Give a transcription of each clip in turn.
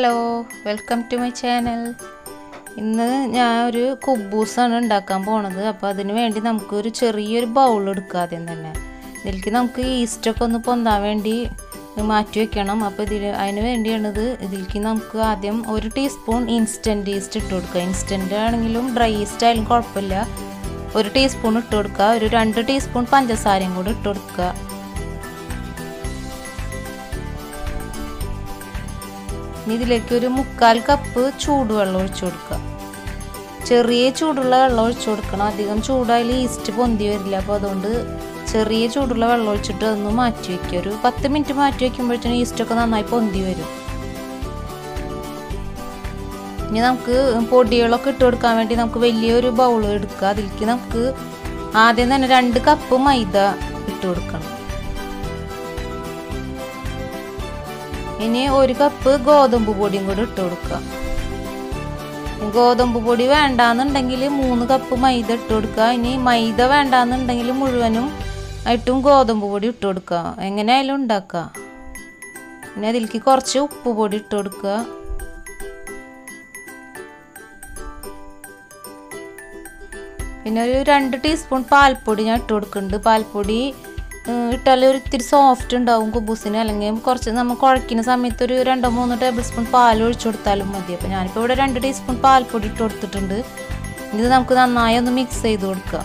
Hello welcome to my channel ഇന്ന് ഞാൻ ഒരു കുബൂസാണ് ഉണ്ടാക്കാൻ പോണത്. അപ്പോൾ അതിന് വേണ്ടി നമുക്ക് ഒരു ചെറിയൊരു ബൗൾ എടുക്കുക ആദ്യം തന്നെ. ഇതിലേക്ക് നമുക്ക് ഈസ്റ്റൊക്കെ ഒന്ന് പൊന്താൻ വേണ്ടി മാറ്റി വെക്കണം. അപ്പോൾ ഇതിൽ അതിന് വേണ്ടിയാണിത്. ഇതിലേക്ക് നമുക്ക് ആദ്യം ഒരു ടീസ്പൂൺ ഇൻസ്റ്റന്റ് ഈസ്റ്റ് ഇട്ട് കൊടുക്കുക. ഇൻസ്റ്റന്റ് ആണെങ്കിലും ഡ്രൈ ഈസ്റ്റ് ആയാലും കുഴപ്പമില്ല. ഒരു ടീസ്പൂൺ ഇട്ട് കൊടുക്കുക. ഒരു രണ്ട് ടീസ്പൂൺ പഞ്ചസാരയും കൂടി ഇട്ട് കൊടുക്കുക. ഇനി ഇതിലേക്ക് ഒരു മുക്കാൽ കപ്പ് ചൂടുവെള്ളം ഒഴിച്ചു കൊടുക്കുക. ചെറിയ ചൂടുള്ള വെള്ളം ഒഴിച്ചു കൊടുക്കണം. അധികം ചൂടായാലും ഈസ്റ്റ് പൊന്തി വരില്ല. അപ്പോൾ അതുകൊണ്ട് ചെറിയ ചൂടുള്ള വെള്ളം ഒഴിച്ചിട്ട് ഒന്ന് മാറ്റി വയ്ക്കുക ഒരു പത്ത് മിനിറ്റ് മാറ്റി വയ്ക്കുമ്പോഴത്തേനും ഈസ്റ്റൊക്കെ നന്നായി പൊന്തി വരും. ഇനി നമുക്ക് പൊടികളൊക്കെ ഇട്ട് കൊടുക്കാൻ വേണ്ടി നമുക്ക് വലിയൊരു ബൗൾ എടുക്കുക. അതിലേക്ക് നമുക്ക് ആദ്യം തന്നെ രണ്ട് കപ്പ് മൈദ ഇട്ട് കൊടുക്കണം. ഇനി ഒരു കപ്പ് ഗോതമ്പ് പൊടിയും കൂടി ഇട്ട് കൊടുക്കുക. ഗോതമ്പ് പൊടി വേണ്ടാന്നുണ്ടെങ്കിൽ മൂന്ന് കപ്പ് മൈദ ഇട്ട് കൊടുക്കുക. ഇനി മൈദ വേണ്ടാന്നുണ്ടെങ്കിൽ മുഴുവനും ആയിട്ടും ഗോതമ്പ് പൊടി ഇട്ട് കൊടുക്കുക. എങ്ങനെയായാലും ഉണ്ടാക്കുക. പിന്നെ അതിലേക്ക് കുറച്ച് ഉപ്പ് പൊടി ഇട്ട് കൊടുക്കുക. പിന്നെ ഒരു രണ്ട് ടീസ്പൂൺ പാൽപ്പൊടി ഞാൻ ഇട്ട് കൊടുക്കുന്നുണ്ട്. പാൽപ്പൊടി ഇട്ടാൽ ഒരു ഇത്തിരി സോഫ്റ്റ് ഉണ്ടാവും കുബൂസിന്. അല്ലെങ്കിൽ കുറച്ച് നമ്മൾ കുഴക്കുന്ന സമയത്ത് ഒരു രണ്ടോ മൂന്നോ ടേബിൾ സ്പൂൺ പാൽ ഒഴിച്ചു കൊടുത്താലും മതി. അപ്പോൾ ഞാനിപ്പോൾ ഇവിടെ രണ്ട് ടീസ്പൂൺ പാൽപ്പൊടി ഇട്ട് കൊടുത്തിട്ടുണ്ട്. ഇത് നമുക്ക് നന്നായി ഒന്ന് മിക്സ് ചെയ്ത് കൊടുക്കുക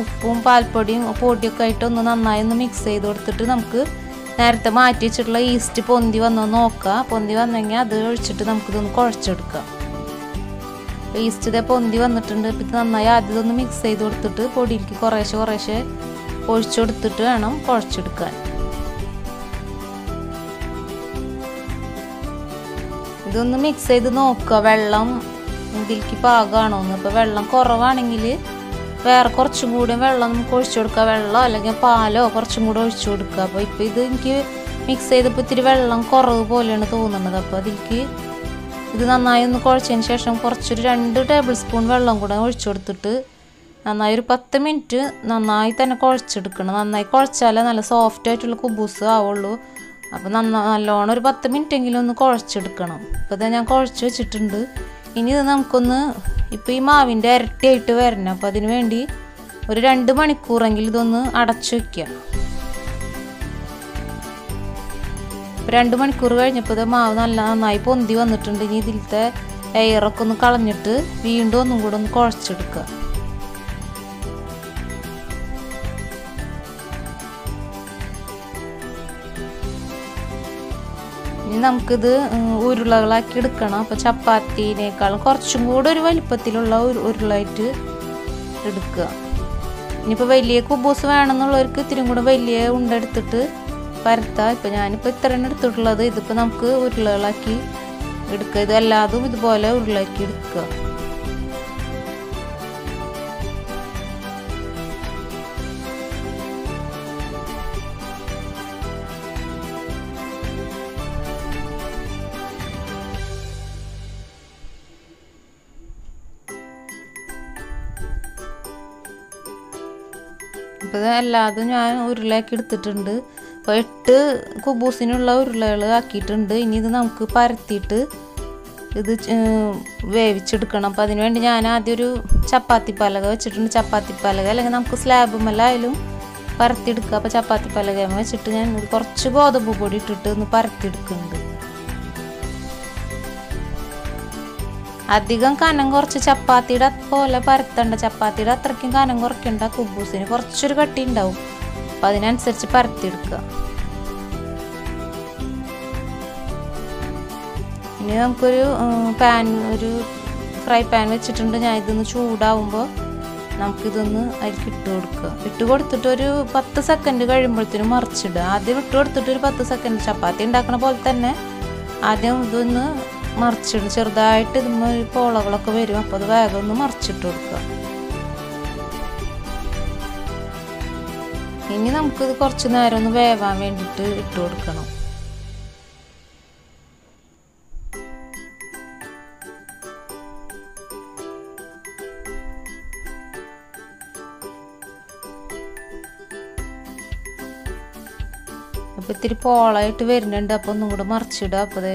ഉപ്പും പാൽപ്പൊടിയും പൊടിയൊക്കെ ആയിട്ട് ഒന്ന് നന്നായി ഒന്ന് മിക്സ് ചെയ്ത് കൊടുത്തിട്ട് നമുക്ക് നേരത്തെ മാറ്റി വെച്ചിട്ടുള്ള ഈസ്റ്റ് പൊന്തി വന്നോ നോക്കുക പൊന്തി വന്നെങ്കിൽ അത് ഒഴിച്ചിട്ട് നമുക്കിതൊന്ന് കുഴച്ചെടുക്കാം. ഈസ്റ്റ് ഇതേ പൊന്തി വന്നിട്ടുണ്ട്. ഇപ്പം നന്നായി ആദ്യം ഒന്ന് മിക്സ് ചെയ്ത് കൊടുത്തിട്ട് പൊടിയിലേക്ക് കുറേശ്ശെ കുറേശ്ശെ ഒഴിച്ചു കൊടുത്തിട്ട് വേണം കുഴച്ചെടുക്കാൻ. ഇതൊന്ന് മിക്സ് ചെയ്ത് നോക്കുക. വെള്ളം ഇതിലേക്ക് പാകമാണോ എന്ന്. വെള്ളം കുറവാണെങ്കിൽ വേറെ കുറച്ചും കൂടി വെള്ളം നമുക്ക് ഒഴിച്ചു കൊടുക്കുക വെള്ളം അല്ലെങ്കിൽ പാലോ കുറച്ചും കൂടി ഒഴിച്ചു കൊടുക്കുക അപ്പോൾ ഇപ്പോൾ ഇത് എനിക്ക് മിക്സ് ചെയ്തപ്പോൾ ഇത്തിരി വെള്ളം കുറവ് പോലെയാണ് തോന്നുന്നത്. അപ്പോൾ അതിലേക്ക് ഇത് നന്നായി ഒന്ന് കുഴച്ചതിന് ശേഷം കുറച്ചൊരു രണ്ട് ടേബിൾ സ്പൂൺ വെള്ളം കൂടെ ഒഴിച്ചു കൊടുത്തിട്ട് നന്നായി ഒരു പത്ത് മിനിറ്റ് നന്നായി തന്നെ കുഴച്ചെടുക്കണം. നന്നായി കുഴച്ചാലേ നല്ല സോഫ്റ്റ് ആയിട്ടുള്ള കുബൂസ് ആവുള്ളൂ. അപ്പോൾ നന്ന നല്ലോണം ഒരു പത്ത് മിനിറ്റ് എങ്കിലും ഒന്ന് കുഴച്ചെടുക്കണം. ഇപ്പോൾ ഇതാ ഞാൻ കുഴച്ച് വെച്ചിട്ടുണ്ട്. ഇനി ഇത് നമുക്കൊന്ന് ഇപ്പോൾ ഈ മാവിന്റെ ഇരട്ടിയായിട്ട് വരണം. അപ്പോൾ അതിന് വേണ്ടി ഒരു രണ്ട് മണിക്കൂറെങ്കിലും ഇതൊന്ന് അടച്ചു വയ്ക്കുക രണ്ട് മണിക്കൂർ കഴിഞ്ഞപ്പോൾ ഇത് മാവ് നല്ല നന്നായി പൊന്തി വന്നിട്ടുണ്ട്. ഇനി ഇതിലത്തെ എയറൊക്കെ ഒന്ന് കളഞ്ഞിട്ട് വീണ്ടും ഒന്നും കൂടെ ഒന്ന് കുഴച്ചെടുക്കുക. ഇനി നമുക്കിത് ഉരുളകളാക്കി എടുക്കണം. അപ്പോൾ ചപ്പാത്തിനേക്കാളും കുറച്ചും കൂടെ ഒരു വലിപ്പത്തിലുള്ള ഉരുളായിട്ട് എടുക്കുക. ഇനിയിപ്പോൾ വലിയ കുബൂസ് വേണമെന്നുള്ളവർക്ക് ഇത്തിരി കൂടെ വലിയ ഉണ്ടെടുത്തിട്ട് പരത്താം. ഇപ്പം ഞാനിപ്പോൾ ഇത്രയാണ് എടുത്തിട്ടുള്ളത്. ഇതിപ്പോൾ നമുക്ക് ഉരുളകളാക്കി എടുക്കുക. ഇതല്ലാതും ഇതുപോലെ ഉരുളാക്കി എടുക്കുക. ഇപ്പോൾ എല്ലാതും ഞാൻ ഉരുളയാക്കി എടുത്തിട്ടുണ്ട്. അപ്പോൾ എട്ട് കുബൂസിനുള്ള ഉരുളകൾ ആക്കിയിട്ടുണ്ട്. ഇനി ഇത് നമുക്ക് പരത്തിയിട്ട് ഇത് വേവിച്ചെടുക്കണം. അപ്പോൾ അതിന് വേണ്ടി ഞാൻ ആദ്യം ഒരു ചപ്പാത്തി പലക വെച്ചിട്ടുണ്ട്. ചപ്പാത്തി പലക അല്ലെങ്കിൽ നമുക്ക് സ്ലാബുമല്ലായാലും പരത്തിയെടുക്കുക. അപ്പോൾ ചപ്പാത്തി പലക വെച്ചിട്ട് ഞാൻ കുറച്ച് ഗോതമ്പ് പൊടി ഇട്ടിട്ട് ഒന്ന് പരത്തിയെടുക്കുന്നുണ്ട്. അധികം കനം കുറച്ച് ചപ്പാത്തിയുടെ പോലെ പരത്തണ്ട. ചപ്പാത്തിയുടെ അത്രയ്ക്കും കനം കുറയ്ക്കണ്ട. കുബൂസിന് കുറച്ചൊരു കട്ടി ഉണ്ടാവും അപ്പം അതിനനുസരിച്ച് പരത്തിയെടുക്കുക. ഇനി നമുക്കൊരു പാൻ ഒരു ഫ്രൈ പാൻ വെച്ചിട്ടുണ്ട്. ഞാൻ ഇതൊന്ന് ചൂടാവുമ്പോൾ നമുക്കിതൊന്ന് അതിലേക്ക് ഇട്ട് കൊടുക്കുക. ഇട്ട് കൊടുത്തിട്ട് ഒരു പത്ത് സെക്കൻഡ് കഴിയുമ്പോഴത്തേനും മറിച്ചിടുക. ആദ്യം ഇട്ട് കൊടുത്തിട്ട് ഒരു പത്ത് സെക്കൻഡ് ചപ്പാത്തി ഉണ്ടാക്കണ പോലെ തന്നെ ആദ്യം ഇതൊന്ന് മറിച്ചിടും. ചെറുതായിട്ട് ഇതുമ്പോൾ പോളകളൊക്കെ വരും. അപ്പോൾ അത് വേഗം ഒന്ന് മറിച്ചിട്ട് കൊടുക്കുക. ഇനി നമുക്കിത് കുറച്ച് നേരം ഒന്ന് വേവാൻ വേണ്ടിയിട്ട് ഇട്ട് കൊടുക്കണം. അപ്പോൾ ഇത്തിരി പോളായിട്ട് വരുന്നുണ്ട്. അപ്പോൾ ഒന്നും കൂടെ മറിച്ചിടുക. അപ്പോൾ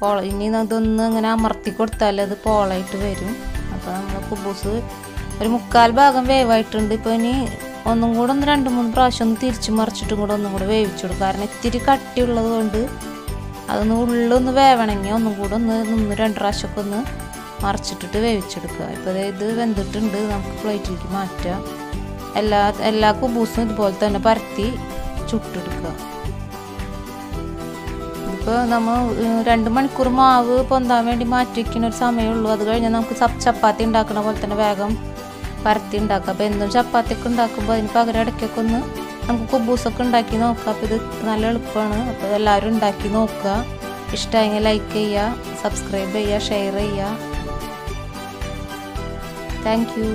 പോള ഇനി ഇതൊന്ന് ഇങ്ങനെ അമർത്തി കൊടുത്താൽ അത് പോളായിട്ട് വരും. അപ്പോൾ നമ്മൾ കുബൂസ് ഒരു മുക്കാൽ ഭാഗം വേവായിട്ടുണ്ട്. ഇപ്പോൾ ഇനി ഒന്നും കൂടെ ഒന്ന് രണ്ട് മൂന്ന് പ്രാവശ്യം ഒന്ന് തിരിച്ചു മറിച്ചിട്ടും കൂടെ ഒന്നും കൂടെ വേവിച്ചിടും കാരണം ഇത്തിരി കട്ടിയുള്ളത് കൊണ്ട് അതൊന്ന് ഉള്ളൊന്ന് വേവണമെങ്കിൽ ഒന്നും കൂടെ ഒന്ന് നിന്ന് രണ്ട് പ്രാവശ്യമൊക്കെ ഒന്ന് മറിച്ചിട്ടിട്ട് വേവിച്ചെടുക്കുക. ഇപ്പോൾ ഇത് വെന്തിട്ടുണ്ട്. നമുക്ക് പ്ലേറ്റിലേക്ക് മാറ്റാം. എല്ലാ എല്ലാ കുബൂസും ഇതുപോലെ തന്നെ പരത്തി ചുട്ടെടുക്കുക. ഇപ്പോൾ നമ്മൾ രണ്ട് മണിക്കൂർ മാവ് പൊന്താൻ വേണ്ടി മാറ്റി വയ്ക്കുന്ന ഒരു സമയമേ ഉള്ളൂ അത് കഴിഞ്ഞാൽ നമുക്ക് ചപ്പാത്തി ഉണ്ടാക്കുന്ന പോലെ തന്നെ വേഗം പരത്തി ഉണ്ടാക്കാം. അപ്പോൾ എന്നും ചപ്പാത്തി ഒക്കെ ഉണ്ടാക്കുമ്പോൾ അതിന് പകരം ഇടയ്ക്കൊക്കെ ഒന്ന് നമുക്ക് കുബൂസൊക്കെ ഉണ്ടാക്കി നോക്കാം. അപ്പോൾ ഇത് നല്ല എളുപ്പമാണ് അപ്പോൾ എല്ലാവരും ഉണ്ടാക്കി നോക്കുക. ഇഷ്ടമായെങ്കിൽ ലൈക്ക് ചെയ്യുക സബ്സ്ക്രൈബ് ചെയ്യുക ഷെയർ ചെയ്യുക. Thank you